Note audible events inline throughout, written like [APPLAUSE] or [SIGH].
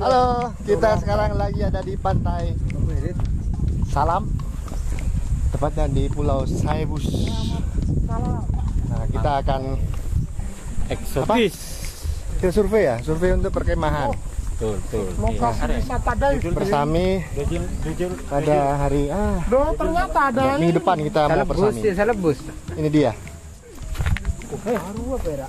Halo, kita sekarang lagi ada di pantai Salam. Tepatnya di Pulau Saibus. Nah, kita akan Eksotis. kita survei ya, survei untuk perkemahan. Betul, betul. Wisata Jujur, jujur. pada hari ah Doh, ternyata ada minggu depan kita mau bersami. saya lebus. Ini dia. Baru apa ya?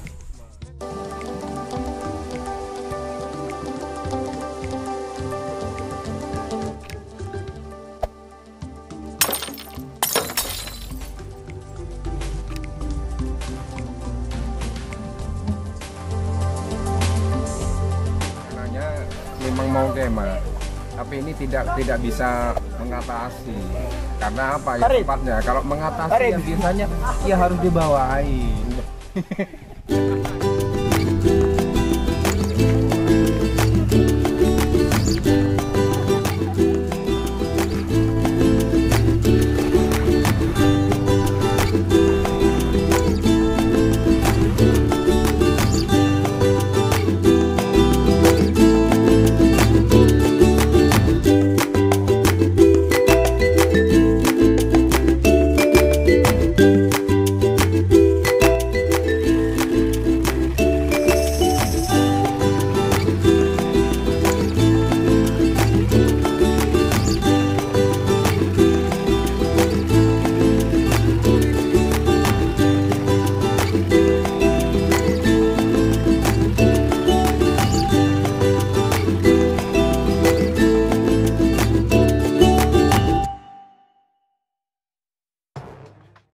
Memang mau kemah, tapi ini tidak tidak bisa mengatasi. Karena apa ya tepatnya? Kalau mengatasi yang biasanya ya harus dibawain. [LAUGHS]